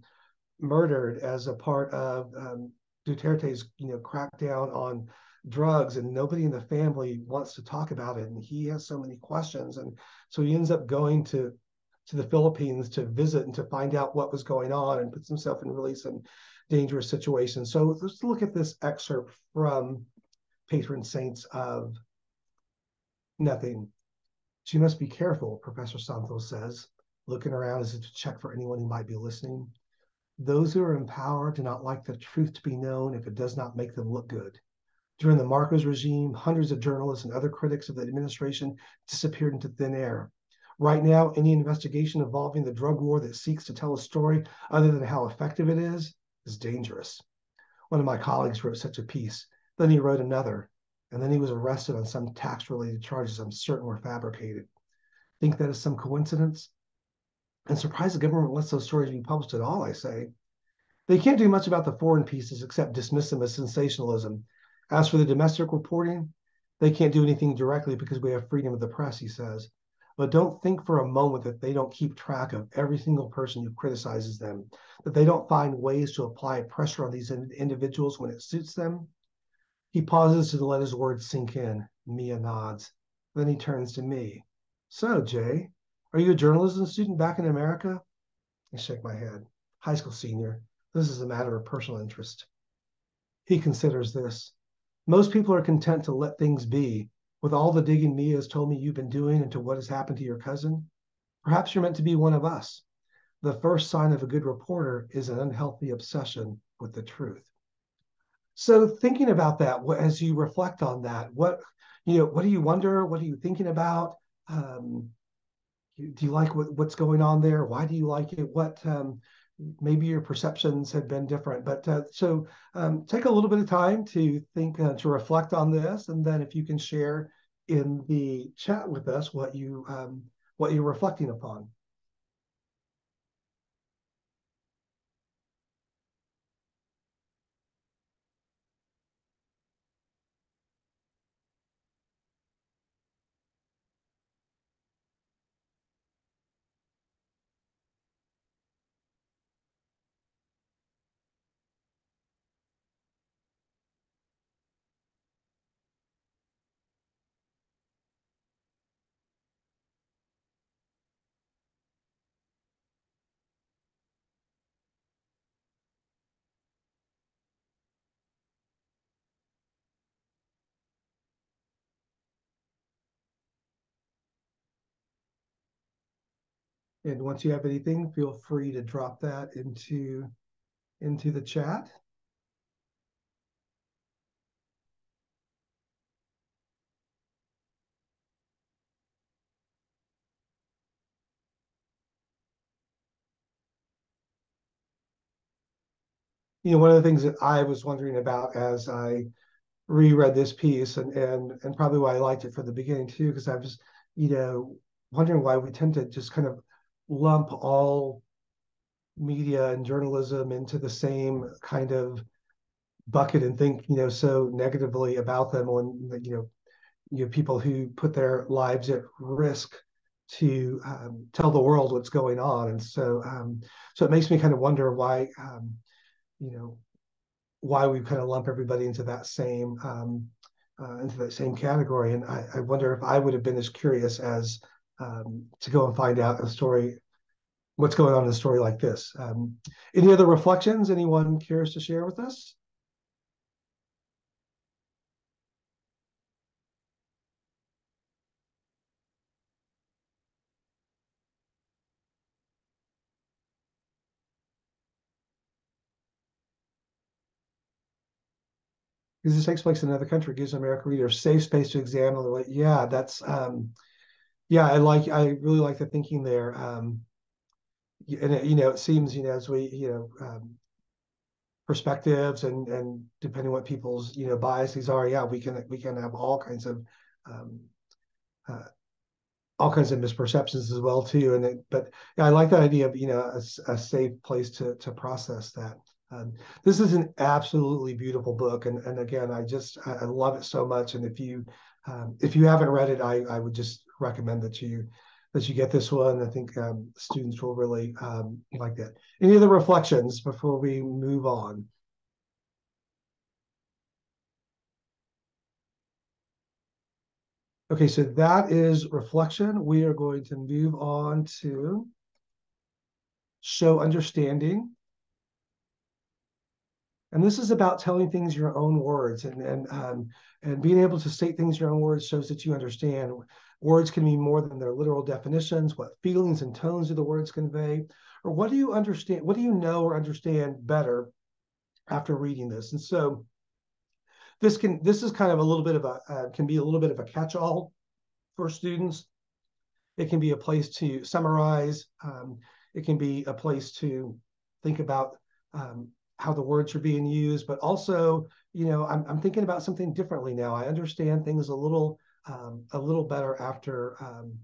murdered as a part of um, Duterte's you know crackdown on drugs, and nobody in the family wants to talk about it, and he has so many questions, and so he ends up going to to the Philippines to visit and to find out what was going on, and puts himself in really some dangerous situations. So let's look at this excerpt from patron saints of nothing. She must be careful, Professor Santos says, looking around as if to check for anyone who might be listening. Those who are in power do not like the truth to be known if it does not make them look good. During the Marcos regime, hundreds of journalists and other critics of the administration disappeared into thin air. Right now, any investigation involving the drug war that seeks to tell a story other than how effective it is is dangerous. One of my colleagues wrote such a piece then he wrote another, and then he was arrested on some tax related charges I'm certain were fabricated. Think that is some coincidence? And surprised the government lets those stories be published at all, I say. They can't do much about the foreign pieces except dismiss them as sensationalism. As for the domestic reporting, they can't do anything directly because we have freedom of the press, he says. But don't think for a moment that they don't keep track of every single person who criticizes them, that they don't find ways to apply pressure on these individuals when it suits them. He pauses to let his words sink in. Mia nods. Then he turns to me. So, Jay, are you a journalism student back in America? I shake my head. High school senior. This is a matter of personal interest. He considers this. Most people are content to let things be. With all the digging Mia has told me you've been doing into what has happened to your cousin, perhaps you're meant to be one of us. The first sign of a good reporter is an unhealthy obsession with the truth. So thinking about that, as you reflect on that, what you know, what do you wonder? What are you thinking about? Um, do you like what, what's going on there? Why do you like it? What um, maybe your perceptions have been different. But uh, so um, take a little bit of time to think uh, to reflect on this, and then if you can share in the chat with us what you um, what you're reflecting upon. And once you have anything, feel free to drop that into, into the chat. you know, one of the things that I was wondering about as I reread this piece, and and and probably why I liked it from the beginning too, because I was, you know, wondering why we tend to just kind of lump all media and journalism into the same kind of bucket and think, you know, so negatively about them when you know, you know, people who put their lives at risk to um, tell the world what's going on, and so um, so it makes me kind of wonder why. Um, you know why we kind of lump everybody into that same um, uh, into that same category. And I, I, wonder if I would have been as curious as um, to go and find out a story, what's going on in a story like this. Um, any other reflections? Anyone cares to share with us? because this takes place in another country, gives American readers safe space to examine. Like, yeah, that's um, yeah, I like I really like the thinking there. Um, and it, you know, it seems you know as we you know um, perspectives and and depending what people's you know biases are, yeah, we can we can have all kinds of um, uh, all kinds of misperceptions as well too. And it, but yeah, I like that idea of you know a, a safe place to to process that. Um, this is an absolutely beautiful book, and and again, I just I love it so much. And if you um, if you haven't read it, I I would just recommend that you that you get this one. I think um, students will really um, like that. Any other reflections before we move on? Okay, so that is reflection. We are going to move on to show understanding. And this is about telling things your own words and and um, and being able to state things your own words shows that you understand. Words can mean more than their literal definitions. What feelings and tones do the words convey? Or what do you understand? What do you know or understand better after reading this? And so this can this is kind of a little bit of a uh, can be a little bit of a catch-all for students. It can be a place to summarize. Um, it can be a place to think about um, how the words are being used, but also, you know, I'm, I'm thinking about something differently now. I understand things a little um, a little better after um,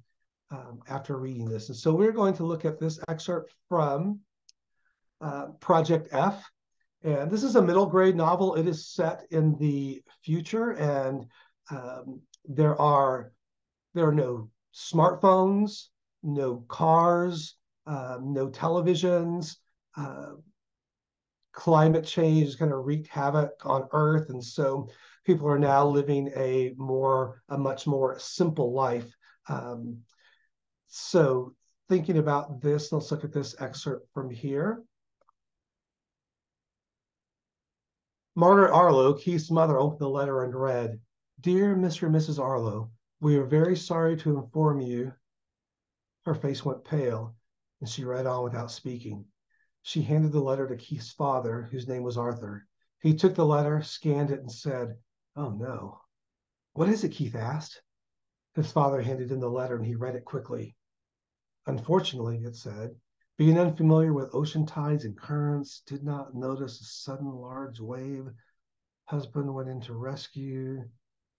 um, after reading this. And so we're going to look at this excerpt from uh, Project F. And this is a middle grade novel. It is set in the future, and um, there are there are no smartphones, no cars, um, no televisions. Uh, climate change is going to wreak havoc on Earth, and so people are now living a more a much more simple life. Um, so thinking about this, let's look at this excerpt from here. Margaret Arlo, Keith's mother, opened the letter and read, Dear Mr. and Mrs. Arlo, we are very sorry to inform you. Her face went pale, and she read on without speaking. She handed the letter to Keith's father, whose name was Arthur. He took the letter, scanned it, and said, Oh no. What is it? Keith asked. His father handed him the letter and he read it quickly. Unfortunately, it said, being unfamiliar with ocean tides and currents, did not notice a sudden large wave. Husband went in to rescue.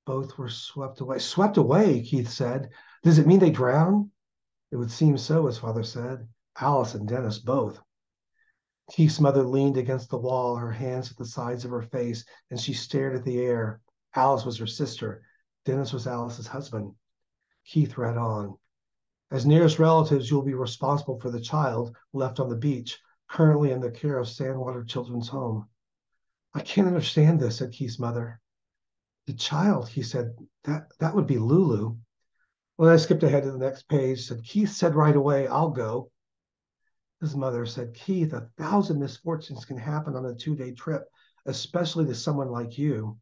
Both were swept away. Swept away, Keith said. Does it mean they drowned? It would seem so, his father said. Alice and Dennis both. Keith's mother leaned against the wall, her hands at the sides of her face, and she stared at the air. Alice was her sister. Dennis was Alice's husband. Keith read on. As nearest relatives, you will be responsible for the child left on the beach, currently in the care of Sandwater Children's Home. I can't understand this, said Keith's mother. The child, he said, that, that would be Lulu. When I skipped ahead to the next page, said Keith said right away, I'll go. His mother said, Keith, a thousand misfortunes can happen on a two day trip, especially to someone like you.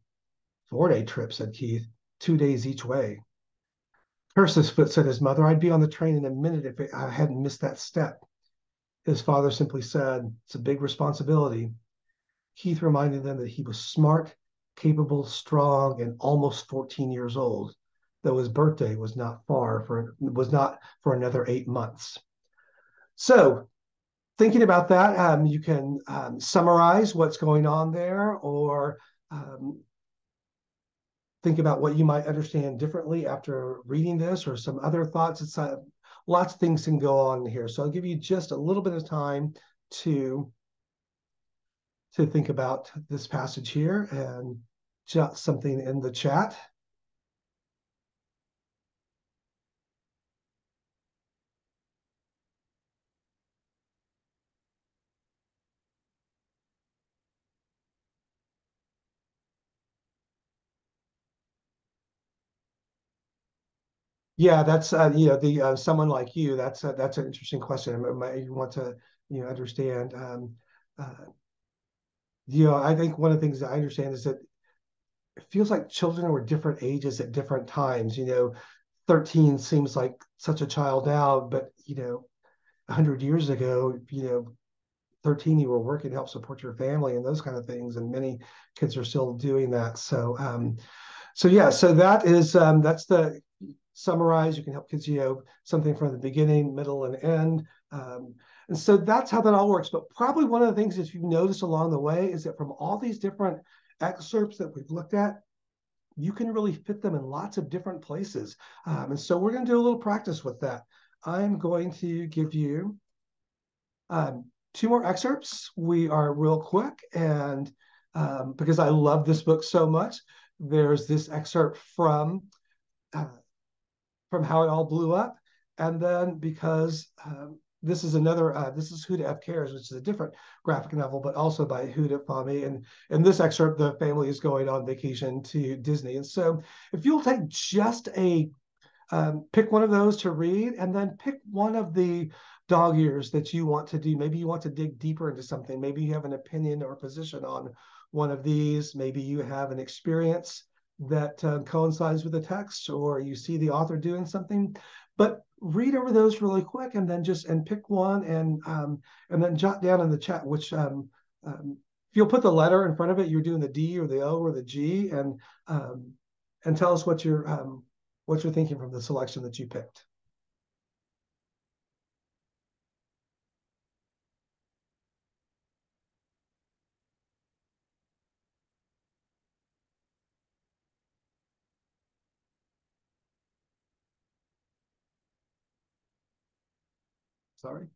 Four day trip, said Keith, two days each way. Curse his foot, said his mother, I'd be on the train in a minute if I hadn't missed that step. His father simply said, It's a big responsibility. Keith reminded them that he was smart, capable, strong, and almost 14 years old, though his birthday was not far for was not for another eight months. So thinking about that, um, you can um, summarize what's going on there or um, think about what you might understand differently after reading this or some other thoughts. It's uh, lots of things can go on here. So I'll give you just a little bit of time to to think about this passage here and just something in the chat. Yeah, that's uh, you know the uh, someone like you. That's a, that's an interesting question. You want to you know understand. Um, uh, you know, I think one of the things that I understand is that it feels like children were different ages at different times. You know, 13 seems like such a child now, but you know, 100 years ago, you know, 13 you were working to help support your family and those kind of things, and many kids are still doing that. So, um, so yeah, so that is um, that's the summarize. You can help kids, you know, something from the beginning, middle, and end. Um, and so that's how that all works. But probably one of the things that you've noticed along the way is that from all these different excerpts that we've looked at, you can really fit them in lots of different places. Um, and so we're going to do a little practice with that. I'm going to give you um, two more excerpts. We are real quick. And um, because I love this book so much, there's this excerpt from uh, from how it all blew up. And then because um, this is another, uh, this is Huda F Cares, which is a different graphic novel, but also by Huda Fahmy. And in this excerpt, the family is going on vacation to Disney. And so if you'll take just a, um, pick one of those to read and then pick one of the dog ears that you want to do. Maybe you want to dig deeper into something. Maybe you have an opinion or position on one of these. Maybe you have an experience that uh, coincides with the text or you see the author doing something. But read over those really quick and then just and pick one and um, and then jot down in the chat which um, um, if you'll put the letter in front of it you're doing the d or the o or the g and um, and tell us what you're um, what you're thinking from the selection that you picked Sorry.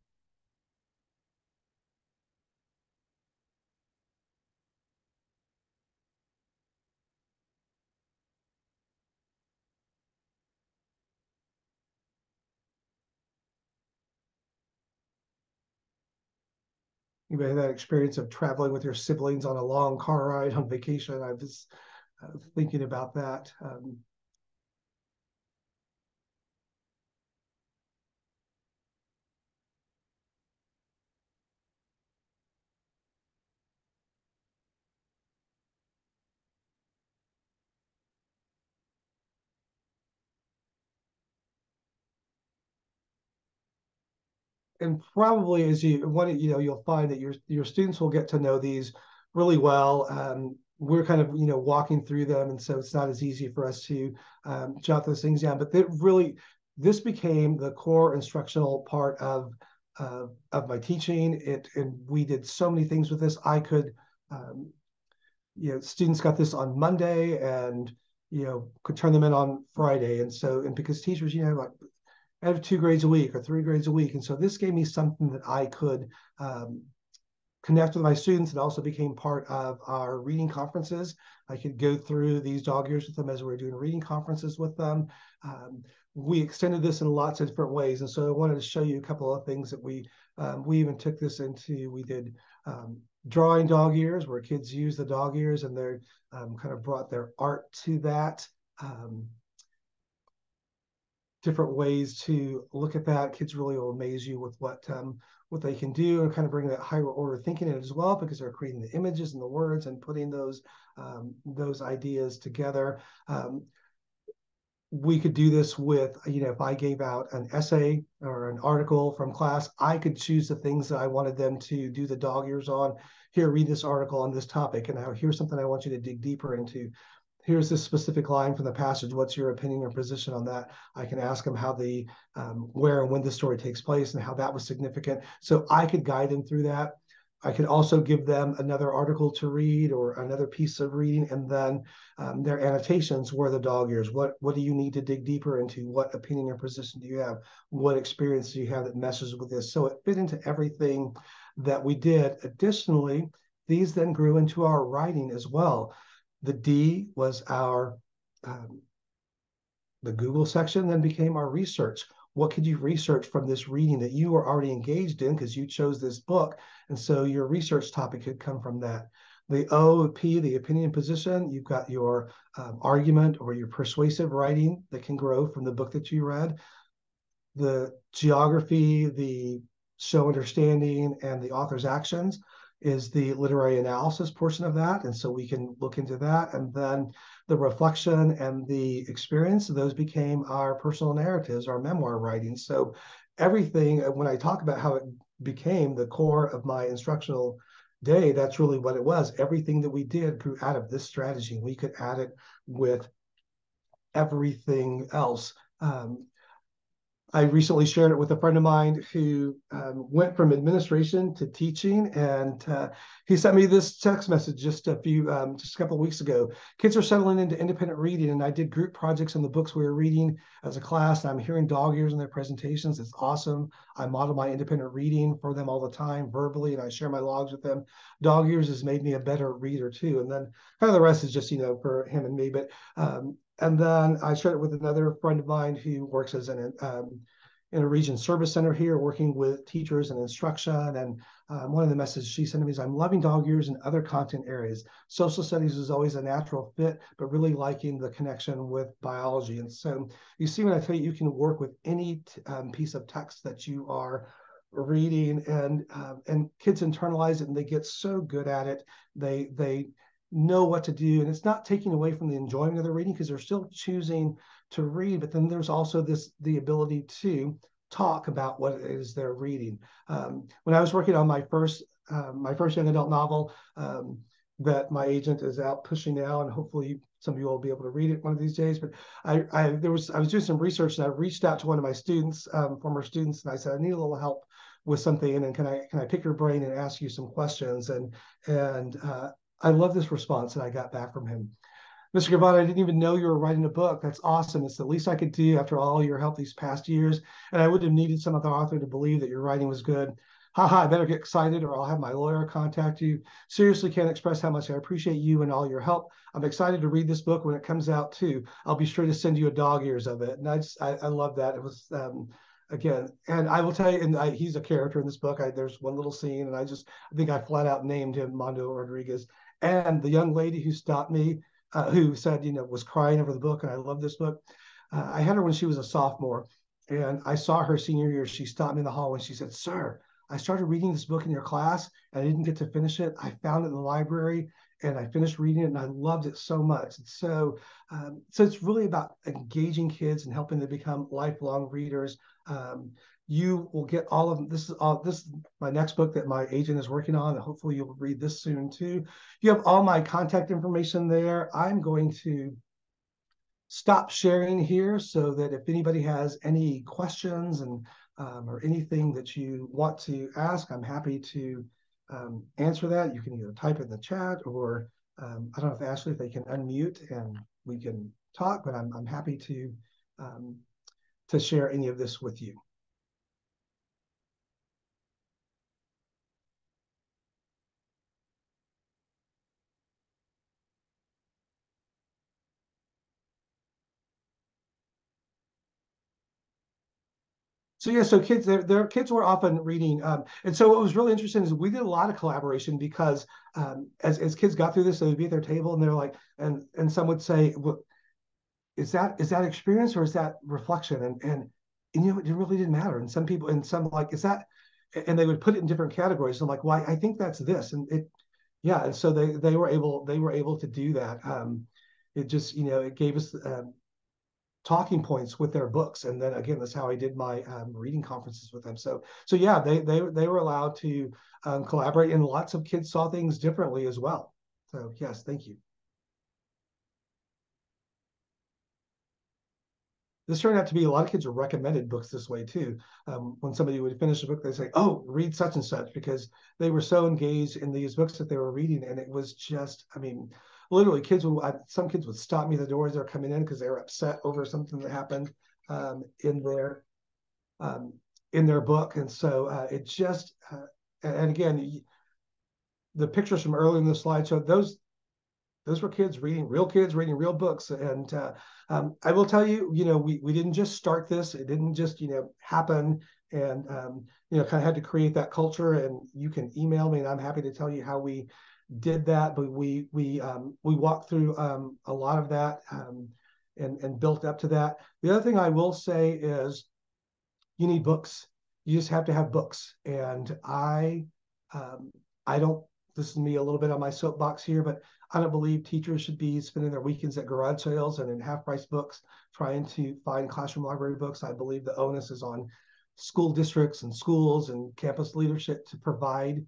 Anybody had that experience of traveling with your siblings on a long car ride on vacation? I was uh, thinking about that. Um, and probably as you one you know you'll find that your your students will get to know these really well um, we're kind of you know walking through them and so it's not as easy for us to um, jot those things down but it really this became the core instructional part of uh, of my teaching. It and we did so many things with this. I could um, you know students got this on monday and you know could turn them in on friday. And so and because teachers you know like I have two grades a week or three grades a week. And so this gave me something that I could um, connect with my students and also became part of our reading conferences. I could go through these dog ears with them as we are doing reading conferences with them. Um, we extended this in lots of different ways. And so I wanted to show you a couple of things that we, um, we even took this into, we did um, drawing dog ears where kids use the dog ears and they're um, kind of brought their art to that. Um, different ways to look at that. Kids really will amaze you with what um, what they can do and kind of bring that higher order thinking in as well because they're creating the images and the words and putting those um, those ideas together. Um, we could do this with, you know, if I gave out an essay or an article from class, I could choose the things that I wanted them to do the dog ears on. Here, read this article on this topic, and now here's something I want you to dig deeper into. Here's this specific line from the passage. What's your opinion or position on that? I can ask them how the, um, where and when the story takes place and how that was significant. So I could guide them through that. I could also give them another article to read or another piece of reading, and then um, their annotations were the dog ears. What what do you need to dig deeper into? What opinion or position do you have? What experience do you have that meshes with this? So it fit into everything that we did. Additionally, these then grew into our writing as well. The D was our um, the Google section, then became our research. What could you research from this reading that you were already engaged in? Because you chose this book and so your research topic could come from that. The o p the opinion position you've got your um, argument or your persuasive writing that can grow from the book that you read. The geography the show understanding and the author's actions is the literary analysis portion of that. And so we can look into that. And then the reflection and the experience, those became our personal narratives, our memoir writing. So everything, uh, when I talk about how it became the core of my instructional day, that's really what it was. Everything that we did grew out of this strategy. We could add it with everything else. Um, I recently shared it with a friend of mine who um, went from administration to teaching, and uh, he sent me this text message just a few, um, just a couple of weeks ago. Kids are settling into independent reading, and I did group projects on the books we were reading as a class. I'm hearing dog ears in their presentations. It's awesome. I model my independent reading for them all the time verbally, and I share my logs with them. Dog ears has made me a better reader too, and then kind of the rest is just you know for him and me. But um, and then I shared it with another friend of mine who works as an um, in a region service center here, working with teachers and instruction. And um, one of the messages she sent to me is, I'm loving dog ears and other content areas. Social studies is always a natural fit, but really liking the connection with biology. And so you see when I tell you, you can work with any um, piece of text that you are reading and um, and kids internalize it and they get so good at it. They, they, know what to do and it's not taking away from the enjoyment of the reading because they're still choosing to read but then there's also this the ability to talk about what it is they're reading. Um, when i was working on my first uh, my first young adult novel um, that my agent is out pushing now and hopefully some of you will be able to read it one of these days but i, I there was i was doing some research and i reached out to one of my students um, former students and i said i need a little help with something and can i can i pick your brain and ask you some questions? And and uh, I love this response that I got back from him. Mr. Guevara, I didn't even know you were writing a book. That's awesome. It's the least I could do after all your help these past years. And I would have needed some other author to believe that your writing was good. Haha, I better get excited or I'll have my lawyer contact you. Seriously, can't express how much I appreciate you and all your help. I'm excited to read this book when it comes out too. I'll be sure to send you a dog ears of it. And I just, I, I love that. It was, um, again and i will tell you and I, he's a character in this book I, there's one little scene and i just i think i flat out named him mondo rodriguez and the young lady who stopped me, uh, who said, you know, was crying over the book, and I love this book. Uh, I had her when she was a sophomore, and I saw her senior year. She stopped me in the hall and she said, "Sir, I started reading this book in your class, and I didn't get to finish it. I found it in the library, and I finished reading it, and I loved it so much. so, um, so it's really about engaging kids and helping them become lifelong readers. Um, you will get all of this is all this is my next book that my agent is working on and hopefully you'll read this soon too. You have all my contact information there. I'm going to stop sharing here so that if anybody has any questions and um, or anything that you want to ask i'm happy to um, answer that. You can either type in the chat or um, i don't know if ashley if they can unmute and we can talk but i'm, I'm happy to um, to share any of this with you So yeah, so kids, their, their kids were often reading, um, and so what was really interesting is we did a lot of collaboration because um, as as kids got through this, they would be at their table and they're like, and and some would say, well, is that is that experience or is that reflection? And and and you know, it really didn't matter. And some people, and some like, is that? And they would put it in different categories. I'm like, why? Well, I think that's this, and it, yeah. And so they they were able they were able to do that. Um, it just you know it gave us um, talking points with their books. And then again, that's how I did my um, reading conferences with them. So, so yeah, they they they were allowed to um, collaborate, and lots of kids saw things differently as well. So yes, thank you. this turned out to be a lot of kids recommended books this way too. Um, when somebody would finish a book, they say, "Oh, read such and such," because they were so engaged in these books that they were reading, and it was just, I mean, literally, kids would some kids would stop me at the door as they're coming in because they were upset over something that happened um, in their um, in their book, and so uh, it just, uh, and again, the pictures from earlier in the slideshow, those those were kids reading real kids reading real books. And uh, um, i will tell you you know we, we didn't just start this. It didn't just you know happen. And um, you know kind of had to create that culture. And you can email me and i'm happy to tell you how we did that but we we um, we walked through um, a lot of that um, and and built up to that. The other thing i will say is you need books. You just have to have books. And i um, i don't this is me a little bit on my soapbox here, but I don't believe teachers should be spending their weekends at garage sales and in half price books trying to find classroom library books. I believe the onus is on school districts and schools and campus leadership to provide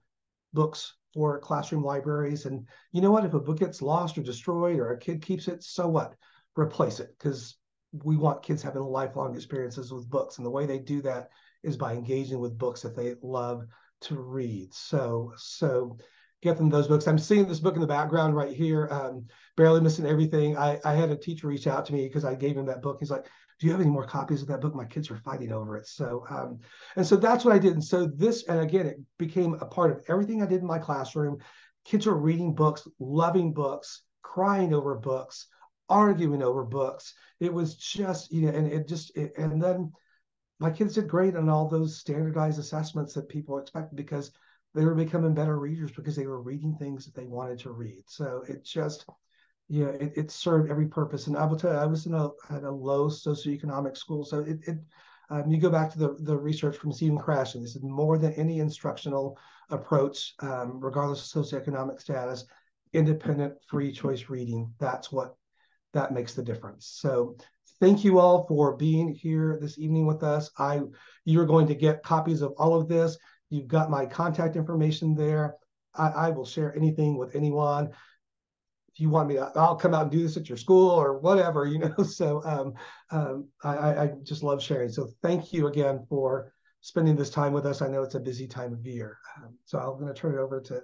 books for classroom libraries. And you know what? If a book gets lost or destroyed or a kid keeps it, so what? Replace it because we want kids having lifelong experiences with books. And the way they do that is by engaging with books that they love to read. So, so get them those books. I'm seeing this book in the background right here, um, Barely Missing Everything. I, I had a teacher reach out to me because I gave him that book. He's like, do you have any more copies of that book? My kids are fighting over it. So, um, and so that's what I did. And so this, and again, it became a part of everything I did in my classroom. Kids were reading books, loving books, crying over books, arguing over books. It was just, you know, and it just, it, and then my kids did great on all those standardized assessments that people expect because they were becoming better readers because they were reading things that they wanted to read. So it just, yeah, it, it served every purpose. And I will tell you, I was in a at a low socioeconomic school, so it, it um, you go back to the, the research from Stephen Krashen. This is more than any instructional approach, um, regardless of socioeconomic status, independent, free choice reading. That's what that makes the difference. So thank you all for being here this evening with us. I you're going to get copies of all of this. You've got my contact information there. I, I will share anything with anyone. If you want me to, I'll come out and do this at your school or whatever, you know. So um, um, I, I just love sharing. So thank you again for spending this time with us. I know it's a busy time of year. Um, so I'm going to turn it over to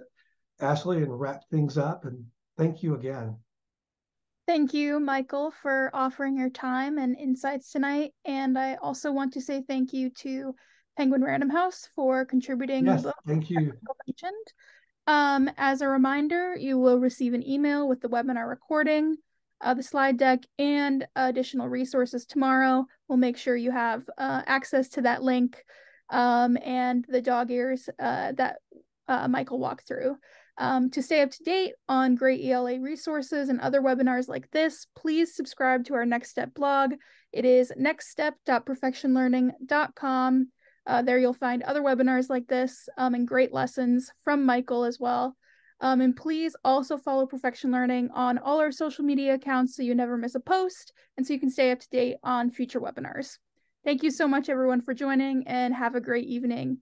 Ashley and wrap things up. And thank you again. Thank you, Michael, for offering your time and insights tonight. And I also want to say thank you to Penguin Random House for contributing yes. Thank you. Mentioned. Um, as a reminder, you will receive an email with the webinar recording, uh, the slide deck, and additional resources tomorrow. We'll make sure you have uh, access to that link um, and the dog ears uh, that uh, Michael walked through. Um, to stay up to date on great ELA resources and other webinars like this, please subscribe to our Next Step blog. It is nextstep.perfectionlearning.com. Uh, there you'll find other webinars like this um, and great lessons from Michael as well. Um, and please also follow Perfection Learning on all our social media accounts so you never miss a post and so you can stay up to date on future webinars. Thank you so much, everyone, for joining and have a great evening.